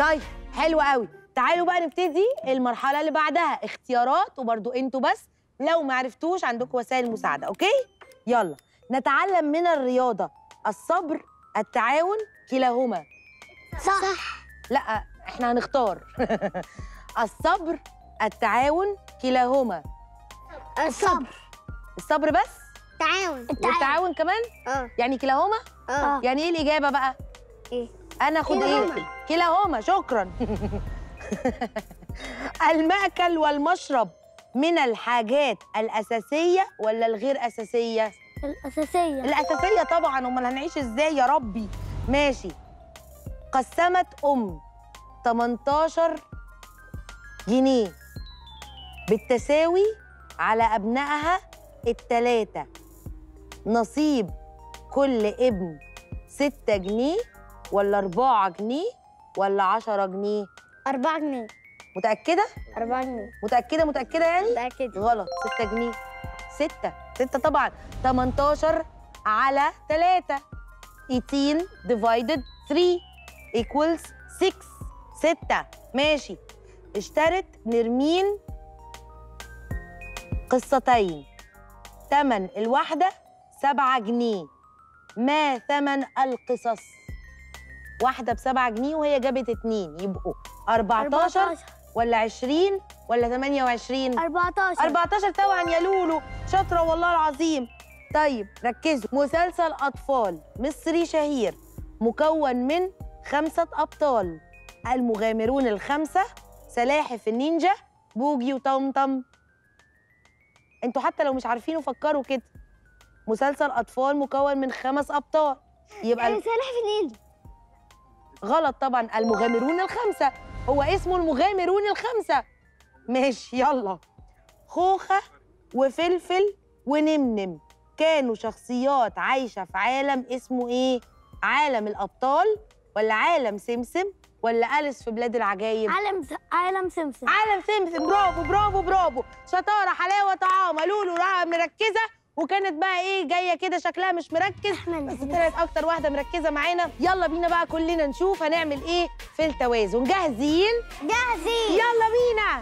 طيب حلو قوي. تعالوا بقى نبتدي المرحلة اللي بعدها. اختيارات وبرضو أنتوا بس لو ما عرفتوش عندكم وسائل مساعدة أوكي؟ يلا. نتعلم من الرياضة. الصبر التعاون كلاهما. صح. لا إحنا هنختار. الصبر التعاون كلاهما. الصبر. الصبر بس؟ تعاون والتعاون كمان؟ آه. يعني كلاهما؟ آه. يعني إيه الإجابة بقى؟ إيه؟ أنا اخد إيه كلاهما. شكرا المأكل والمشرب من الحاجات الأساسية ولا الغير أساسية؟ الأساسية الأساسية طبعا أمال هنعيش إزاي يا ربي؟ ماشي قسمت أم 18 جنيه بالتساوي على أبنائها التلاتة نصيب كل ابن ستة جنيه ولا أربعة جنيه ولا عشرة جنيه؟ أربعة جنيه. متأكدة؟ أربعة جنيه. متأكدة متأكدة يعني؟ متأكد غلط. 6 جنيه. 6 6 طبعا. 18 على 3 18 divided 3 equals 6 6 ماشي. اشترت نرمين قصتين. تمن الواحدة 7 جنيه. ما ثمن القصص؟ واحدة بسبعة جنيه وهي جابت اتنين يبقوا 14 ولا 20 ولا 28 أربعتاشر. 14 طبعا يا لولو. شاطرة والله العظيم. طيب ركزوا. مسلسل أطفال مصري شهير مكون من خمسة أبطال. المغامرون الخمسة سلاحف النينجا بوجي وطمطم أنتوا حتى لو مش عارفينه فكروا كده. مسلسل أطفال مكون من خمس أبطال. يبقى سلاحف النينجا. غلط طبعا المغامرون الخمسة. هو اسمه المغامرون الخمسة. ماشي يلا. خوخة وفلفل ونمنم. كانوا شخصيات عايشة في عالم اسمه إيه؟ عالم الأبطال ولا عالم سمسم ولا أليس في بلاد العجايب؟ عالم عالم سمسم. عالم سمسم. برافو برافو برافو. شطارة حلاوة طعامة لولو مركزة. وكانت بقى إيه جاية كده شكلها مش مركز بس طلعت أكتر واحدة مركزة معانا. يلا بينا بقى كلنا نشوف هنعمل إيه في التوازن. جاهزين؟ جاهزين يلا بينا.